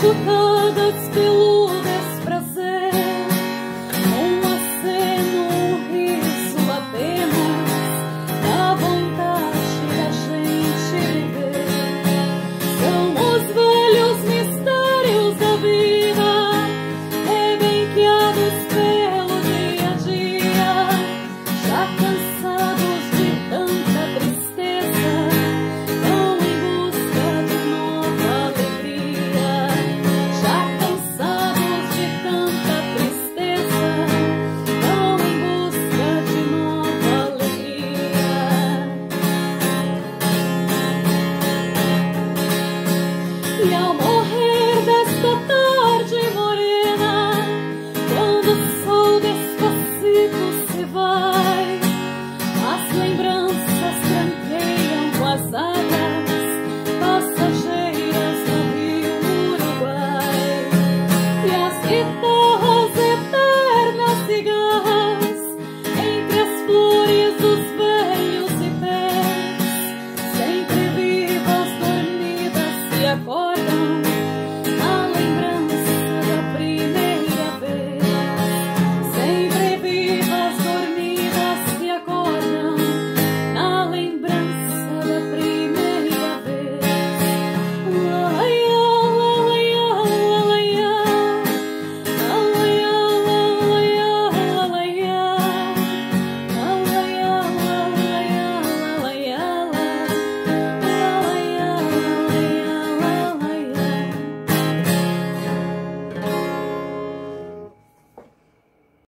machucadas pelo desprazer, um aceno, um riso apenas. despacio se vai.